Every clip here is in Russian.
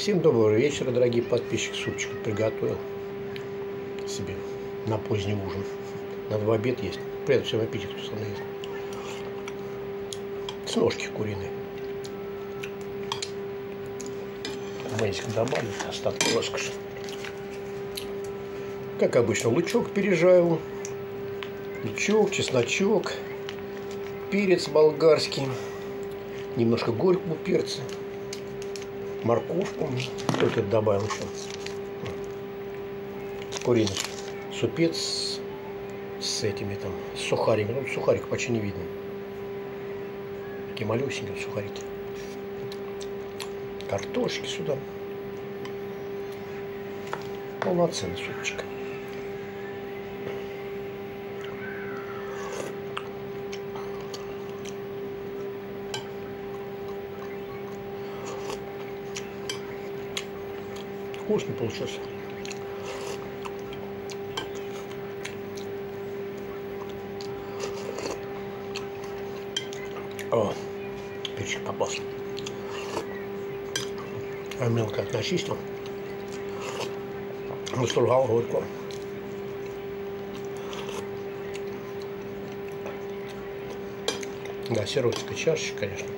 Всем доброго вечера, дорогие подписчики. Супчик приготовил себе на поздний ужин. Надо в обед есть. Привет всем аппетит, кто со мной есть. С ножки куриные. Майсик добавлю, остатки роскоши. Как обычно, лучок пережарил. Лучок, чесночок, перец болгарский, немножко горького перца морковку. Только добавил еще. Куриный супец с этими там с сухариками. Ну, сухарик почти не видно. Такие малюсенькие сухарики. Картошки сюда. Полноценный супчик. Вкусно получился. О, перчик попался. А мелко начистил. Настругал горько. Да, сиротская чашечка, конечно.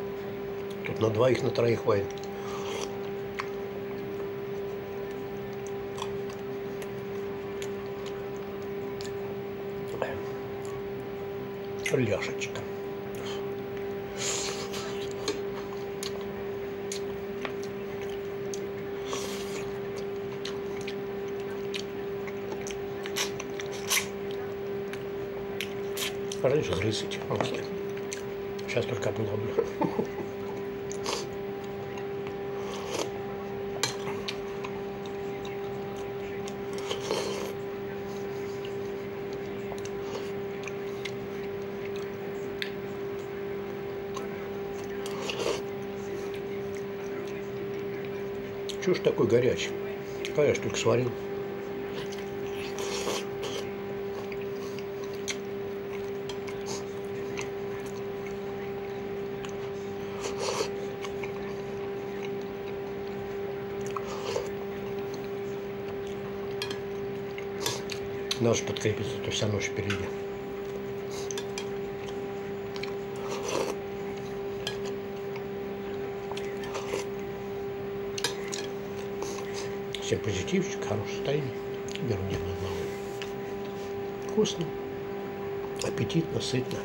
Тут на двоих, на троих хватит. Ляшечка. Раньше грыз эти руки. Сейчас только обломлю. Чего ж такой горячий? Конечно, только сварил. Надо же подкрепиться, то вся ночь впереди. Всем позитивчик, хорошее состояние. Беру не одного. Вкусно, аппетитно, сытно.